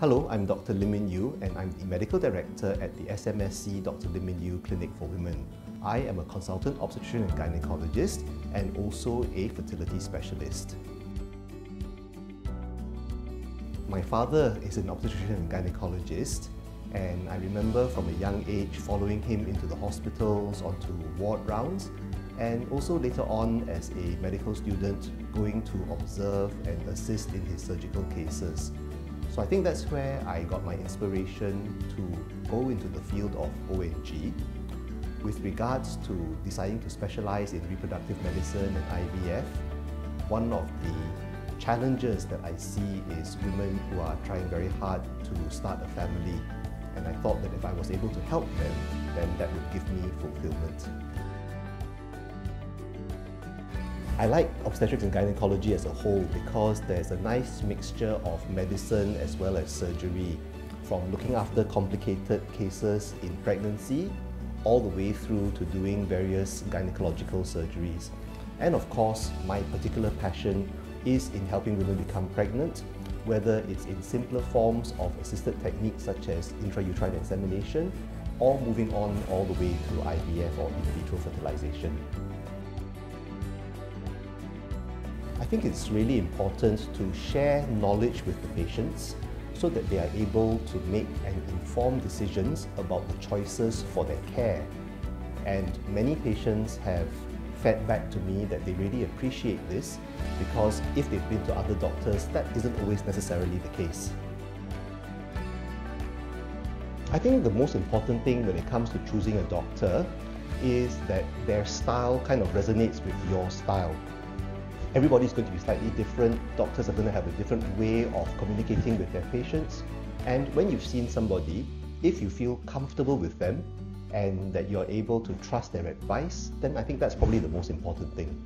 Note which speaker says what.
Speaker 1: Hello, I'm Dr. Lim Min Yu and I'm the Medical Director at the SMSC Dr. Lim Min Yu Clinic for Women. I am a consultant obstetrician and gynecologist and also a fertility specialist. My father is an obstetrician and gynecologist and I remember from a young age following him into the hospitals, onto ward rounds and also later on as a medical student going to observe and assist in his surgical cases. So I think that's where I got my inspiration to go into the field of O&G with regards to deciding to specialize in reproductive medicine and IVF. One of the challenges that I see is women who are trying very hard to start a family and I thought that if I was able to help them, then that would give me fulfillment. I like obstetrics and gynecology as a whole because there's a nice mixture of medicine as well as surgery, from looking after complicated cases in pregnancy all the way through to doing various gynecological surgeries. And of course, my particular passion is in helping women become pregnant, whether it's in simpler forms of assisted techniques such as intrauterine insemination or moving on all the way to IVF or in vitro fertilization. I think it's really important to share knowledge with the patients so that they are able to make and informed decisions about the choices for their care. And many patients have fed back to me that they really appreciate this because if they've been to other doctors, that isn't always necessarily the case. I think the most important thing when it comes to choosing a doctor is that their style kind of resonates with your style. Everybody's going to be slightly different. Doctors are going to have a different way of communicating with their patients. And when you've seen somebody, if you feel comfortable with them and that you're able to trust their advice, then I think that's probably the most important thing.